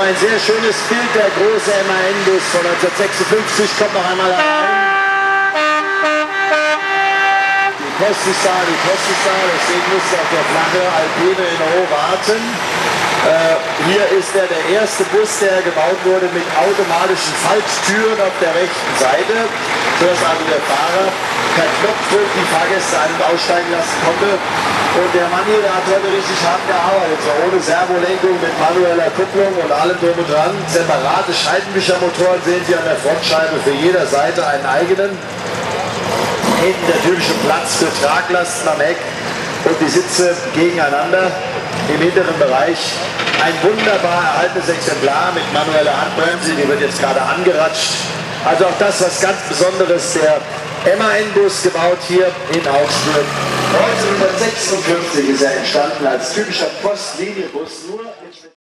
Haben ein sehr schönes Bild, der große MAN-Bus von 1956 kommt noch einmal rein. Die da, die da, deswegen müsste auf der flache Alpine in warten. Äh, hier ist er der erste Bus, der gebaut wurde mit automatischen Falttüren auf der rechten Seite, also der Fahrer per Knopfdruck die Fahrgäste ein- und aussteigen lassen konnte. Und der Mann hier, der hat heute richtig hart gearbeitet, so ohne Servolenkung, mit manueller Kupplung und allem drum und dran. Separate Scheibenwischermotoren sehen Sie an der Frontscheibe für jeder Seite einen eigenen. Hinten der typische Platz für Traglasten am Heck und die Sitze gegeneinander im hinteren Bereich. Ein wunderbar erhaltenes Exemplar mit manueller Handbremse, die wird jetzt gerade angeratscht. Also auch das was ganz Besonderes, der MAN-Bus gebaut hier in Augsburg. 1956 ist er entstanden als typischer Postlinienbus, nur